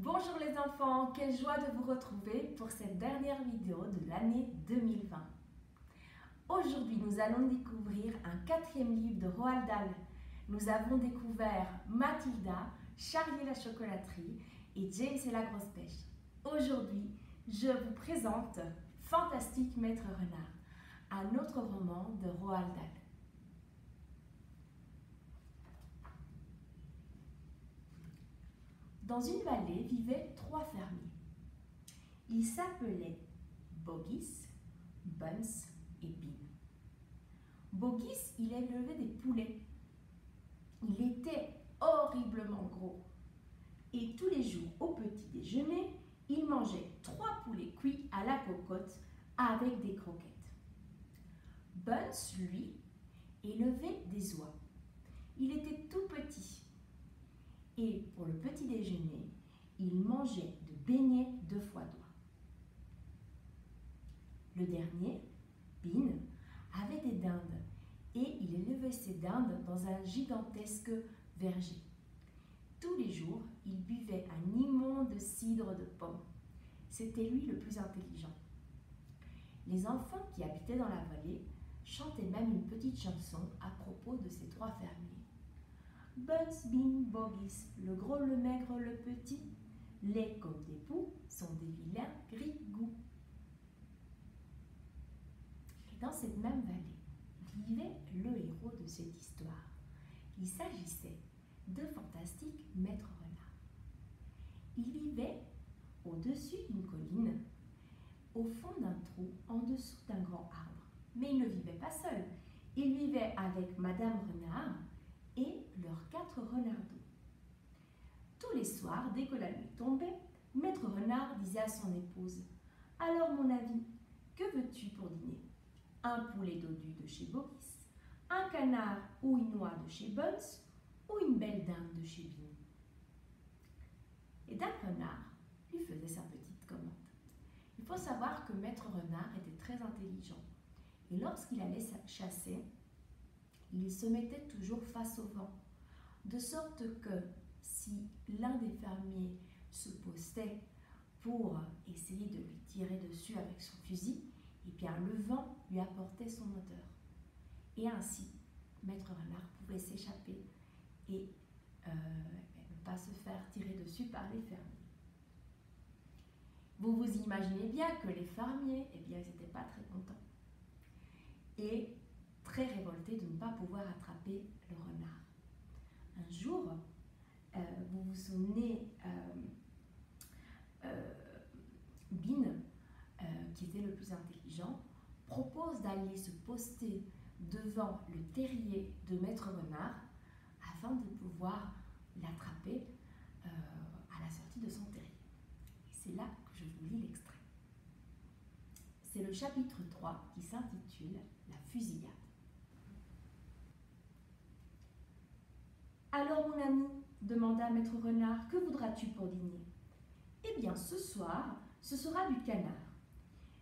Bonjour les enfants, quelle joie de vous retrouver pour cette dernière vidéo de l'année 2020. Aujourd'hui, nous allons découvrir un quatrième livre de Roald Dahl. Nous avons découvert Mathilda, Charlie la chocolaterie et James et la grosse pêche. Aujourd'hui, je vous présente Fantastique Maître Renard, un autre roman de Roald Dahl. Dans une vallée vivaient trois fermiers. Ils s'appelaient Bogis, Buns et Bean. Bogis, il élevait des poulets. Il était horriblement gros. Et tous les jours, au petit déjeuner, il mangeait trois poulets cuits à la cocotte avec des croquettes. Buns, lui, élevait des oies. Il était tout petit. Et pour le petit déjeuner, il mangeait de beignets de foie d'oie. Le dernier, Bean, avait des dindes et il élevait ses dindes dans un gigantesque verger. Tous les jours, il buvait un immonde cidre de pomme. C'était lui le plus intelligent. Les enfants qui habitaient dans la vallée chantaient même une petite chanson à propos de ces trois fermiers. Buns, Bean, Boggis, le gros, le maigre, le petit, les comme des poux sont des vilains grigous. Dans cette même vallée vivait le héros de cette histoire. Il s'agissait de fantastique Maître Renard. Il vivait au-dessus d'une colline, au fond d'un trou, en dessous d'un grand arbre. Mais il ne vivait pas seul. Il vivait avec Madame Renard et leurs quatre renardeaux. Tous les soirs, dès que la nuit tombait, Maître Renard disait à son épouse Alors, mon ami, que veux-tu pour dîner? Un poulet dodu de chez Boris, un canard ou une noix de chez Buns ou une belle dinde de chez Bean Et Dame Renard lui faisait sa petite commande. Il faut savoir que Maître Renard était très intelligent et lorsqu'il allait chasser, il se mettait toujours face au vent, de sorte que si l'un des fermiers se postait pour essayer de lui tirer dessus avec son fusil, et eh le vent lui apportait son odeur. Et ainsi, Maître Renard pouvait s'échapper et euh, ne pas se faire tirer dessus par les fermiers. Vous vous imaginez bien que les fermiers, eh ils n'étaient pas très contents. Et très révolté de ne pas pouvoir attraper le renard. Un jour, euh, vous vous souvenez, euh, euh, Bin, qui était le plus intelligent, propose d'aller se poster devant le terrier de Maître Renard afin de pouvoir l'attraper à la sortie de son terrier. C'est là que je vous lis l'extrait. C'est le chapitre 3 qui s'intitule La fusillade. Alors, mon ami, demanda Maître Renard, que voudras-tu pour dîner? Eh bien, ce soir, ce sera du canard.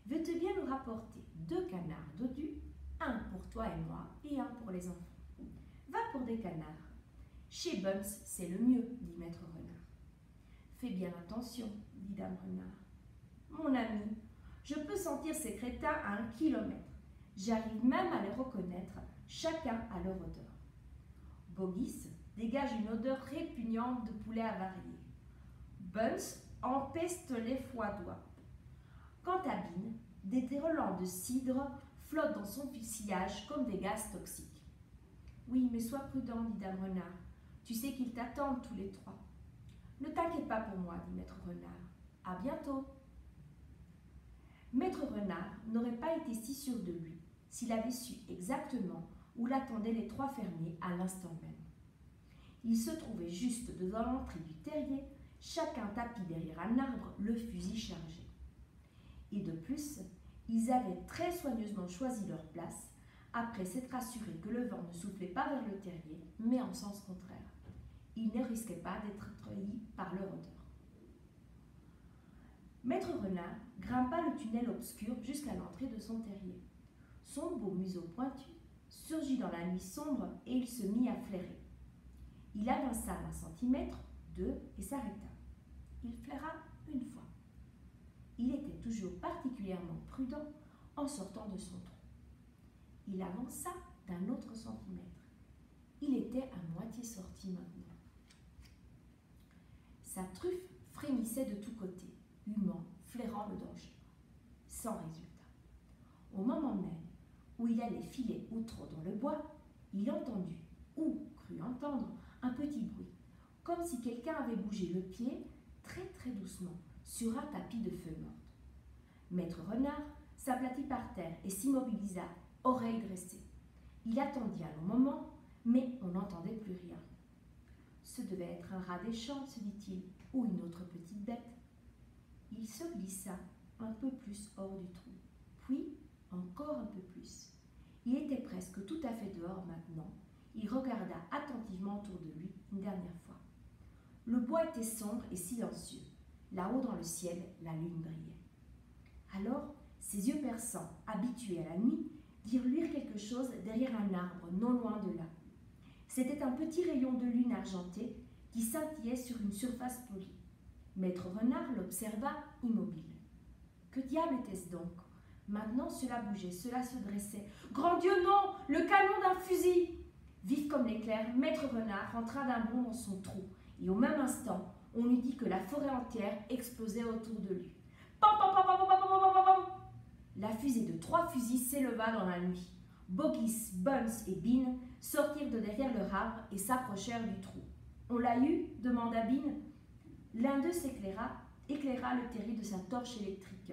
Veux-tu bien nous rapporter deux canards dodus, un pour toi et moi et un pour les enfants? Va pour des canards. Chez Buns, c'est le mieux, dit Maître Renard. Fais bien attention, dit Dame Renard. Mon ami, je peux sentir ces crétins à un kilomètre. J'arrive même à les reconnaître, chacun à leur odeur. Bogis dégage une odeur répugnante de poulet avarié. Buns empeste les foies d'oie. Quant à Bean, des déroulants de cidre flottent dans son sillage comme des gaz toxiques. Oui, mais sois prudent, dit Dame Renard. Tu sais qu'ils t'attendent tous les trois. Ne t'inquiète pas pour moi, dit Maître Renard. À bientôt. Maître Renard n'aurait pas été si sûr de lui s'il avait su exactement où l'attendaient les trois fermiers à l'instant même. Ils se trouvaient juste devant l'entrée du terrier, chacun tapis derrière un arbre, le fusil chargé. Et de plus, ils avaient très soigneusement choisi leur place, après s'être assurés que le vent ne soufflait pas vers le terrier, mais en sens contraire. Ils ne risquaient pas d'être trahis par leur odeur. Maître Renard grimpa le tunnel obscur jusqu'à l'entrée de son terrier. Son beau museau pointu surgit dans la nuit sombre et il se mit à flairer. Il avança un centimètre, deux, et s'arrêta. il flaira une fois. Il était toujours particulièrement prudent en sortant de son trou. Il avança d'un autre centimètre. Il était à moitié sorti maintenant. Sa truffe frémissait de tous côtés, humant, flairant le danger, sans résultat. Au moment même où il allait filer outre dans le bois, il entendit, ou crut entendre, petit bruit, comme si quelqu'un avait bougé le pied très très doucement sur un tapis de feuilles mortes. Maître Renard s'aplatit par terre et s'immobilisa, oreille dressée. Il attendit un long moment, mais on n'entendait plus rien. Ce devait être un rat des champs, se dit-il, ou une autre petite bête. Il se glissa un peu plus hors du trou, puis encore un peu plus. Il était presque tout à fait dehors maintenant. Il regarda attentivement autour de lui une dernière fois. Le bois était sombre et silencieux. Là-haut dans le ciel, la lune brillait. Alors, ses yeux perçants, habitués à la nuit, dirent luire quelque chose derrière un arbre non loin de là. C'était un petit rayon de lune argentée qui scintillait sur une surface polie. Maître Renard l'observa immobile. Que diable était-ce donc? Maintenant cela bougeait, cela se dressait. Grand Dieu, non Le canon d'un fusil Vif comme l'éclair, Maître Renard rentra d'un bond dans son trou, et au même instant, on lui dit que la forêt entière explosait autour de lui. La fusée de trois fusils s'éleva dans la nuit. Bogis, Buns et Bean sortirent de derrière leur arbre et s'approchèrent du trou. On l'a eu demanda Bean. L'un d'eux s'éclaira, éclaira le terri de sa torche électrique.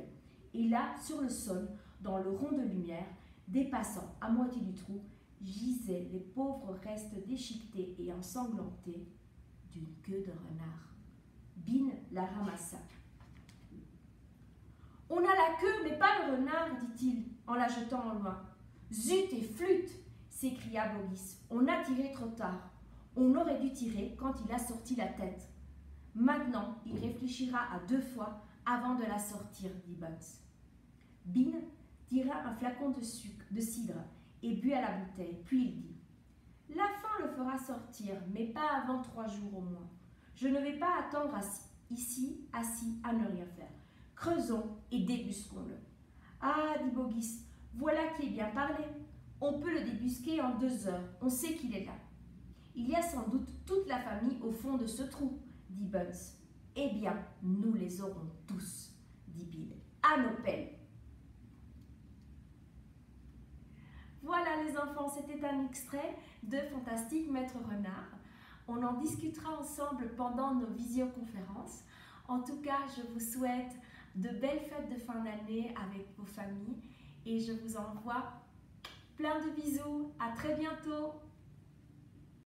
Et là, sur le sol, dans le rond de lumière, dépassant à moitié du trou, gisaient les pauvres restes déchiquetés et ensanglantés d'une queue de renard. Bin la ramassa. On a la queue, mais pas le renard, dit-il, en la jetant en loin. Zut et flûte s'écria Bogis. On a tiré trop tard. On aurait dû tirer quand il a sorti la tête. Maintenant, il réfléchira à deux fois avant de la sortir, dit Buns. Bin tira un flacon de sucre, de cidre, et but à la bouteille. Puis il dit La faim le fera sortir, mais pas avant trois jours au moins. Je ne vais pas attendre ici, assis, à ne rien faire. Creusons et débusquons-le. Ah, dit Bogis, voilà qui est bien parlé. On peut le débusquer en deux heures, on sait qu'il est là. Il y a sans doute toute la famille au fond de ce trou, dit Buns. Eh bien, nous les aurons tous, dit Bill. À nos pelles. Voilà les enfants, c'était un extrait de Fantastique Maître Renard. On en discutera ensemble pendant nos visioconférences. En tout cas, je vous souhaite de belles fêtes de fin d'année avec vos familles et je vous envoie plein de bisous. À très bientôt.